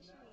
especially